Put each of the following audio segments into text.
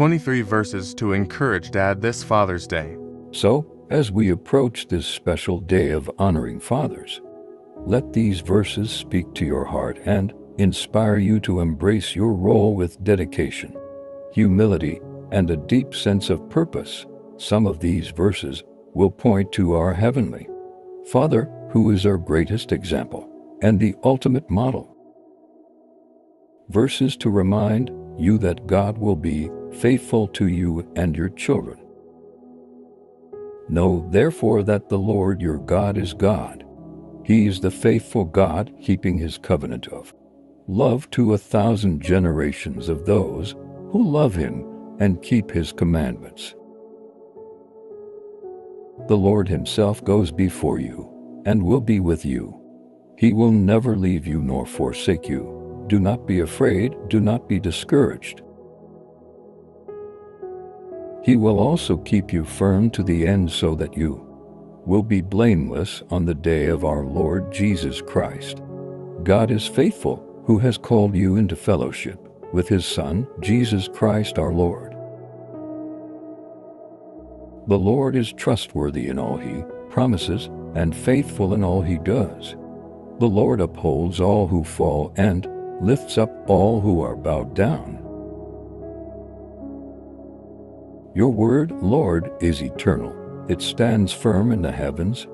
23 verses to encourage Dad this Father's Day. So, as we approach this special day of honoring fathers, let these verses speak to your heart and inspire you to embrace your role with dedication, humility, and a deep sense of purpose. Some of these verses will point to our Heavenly Father, who is our greatest example and the ultimate model. Verses to remind you that God will be faithful to you and your children. Know therefore that the Lord your God is God. He is the faithful God keeping his covenant of love to a thousand generations of those who love him and keep his commandments. The Lord himself goes before you and will be with you. He will never leave you nor forsake you. Do not be afraid, do not be discouraged. He will also keep you firm to the end so that you will be blameless on the day of our Lord Jesus Christ. God is faithful, who has called you into fellowship with his Son, Jesus Christ our Lord. The Lord is trustworthy in all he promises and faithful in all he does. The Lord upholds all who fall and lifts up all who are bowed down. Your word, Lord, is eternal. It stands firm in the heavens.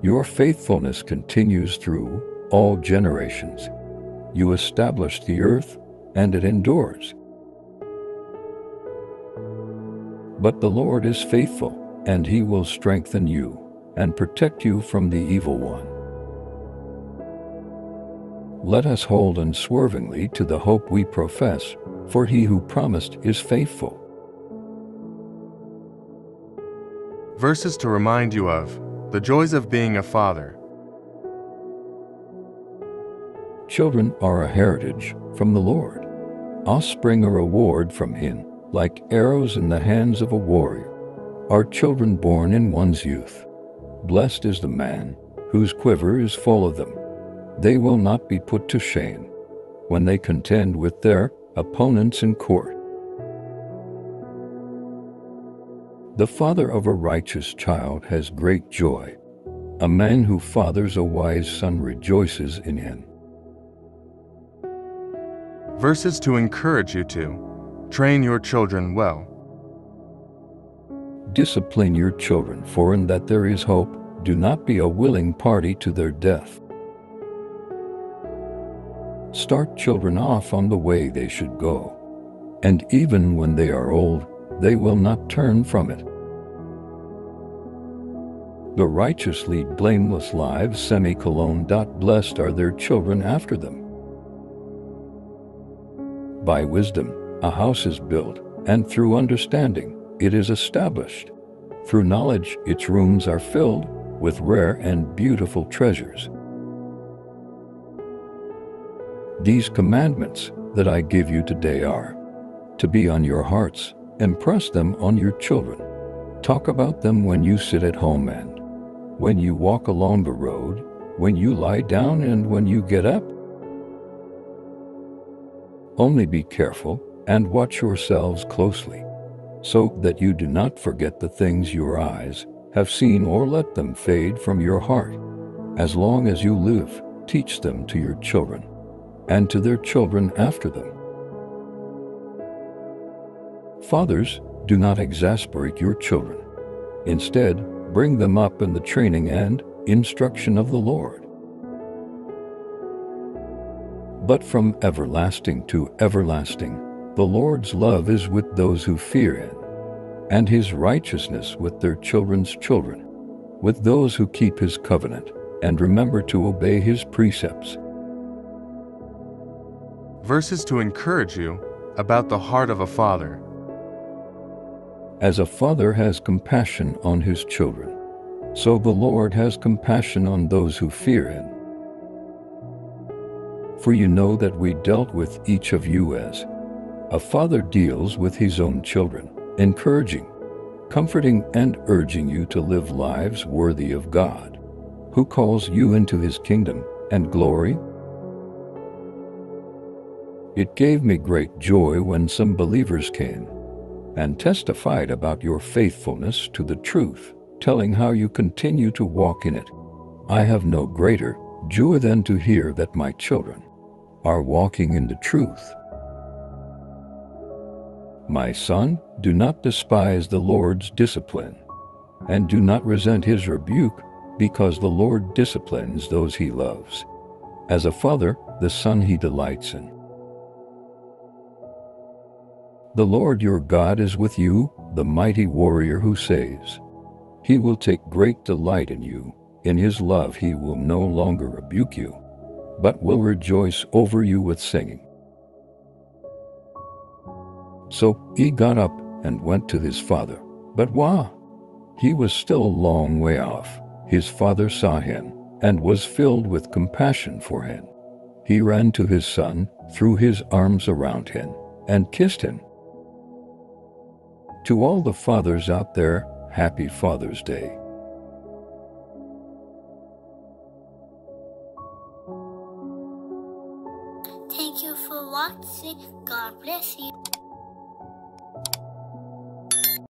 Your faithfulness continues through all generations. You established the earth, and it endures. But the Lord is faithful, and he will strengthen you and protect you from the evil one. Let us hold unswervingly to the hope we profess, for he who promised is faithful. Verses to remind you of the joys of being a father. Children are a heritage from the Lord, offspring a reward from him, like arrows in the hands of a warrior. Are children born in one's youth? Blessed is the man whose quiver is full of them. They will not be put to shame when they contend with their opponents in court. The father of a righteous child has great joy. A man who fathers a wise son rejoices in him. Verses to encourage you to train your children well. Discipline your children, for in that there is hope. Do not be a willing party to their death. Start children off on the way they should go, and even when they are old, they will not turn from it. The righteous lead blameless lives, semicolon. Blessed are their children after them. By wisdom, a house is built, and through understanding, it is established. Through knowledge, its rooms are filled with rare and beautiful treasures. These commandments that I give you today are to be on your hearts, impress them on your children. Talk about them when you sit at home and when you walk along the road, when you lie down and when you get up. Only be careful and watch yourselves closely, so that you do not forget the things your eyes have seen or let them fade from your heart. As long as you live, teach them to your children and to their children after them. Fathers, do not exasperate your children. Instead, bring them up in the training and instruction of the Lord. But from everlasting to everlasting, the Lord's love is with those who fear Him, and His righteousness with their children's children, with those who keep His covenant and remember to obey His precepts. Verses to encourage you about the heart of a father. As a father has compassion on his children, so the Lord has compassion on those who fear him. For you know that we dealt with each of you as a father deals with his own children, encouraging, comforting, and urging you to live lives worthy of God, who calls you into his kingdom and glory. It gave me great joy when some believers came and testified about your faithfulness to the truth, telling how you continue to walk in it. I have no greater joy than to hear that my children are walking in the truth. My son, do not despise the Lord's discipline, and do not resent his rebuke, because the Lord disciplines those he loves. As a father, the son he delights in. The Lord your God is with you, the mighty warrior who saves. He will take great delight in you. In his love he will no longer rebuke you, but will rejoice over you with singing. So he got up and went to his father. But while he was still a long way off, his father saw him and was filled with compassion for him. He ran to his son, threw his arms around him, and kissed him. To all the fathers out there, happy Father's Day. Thank you for watching. God bless you.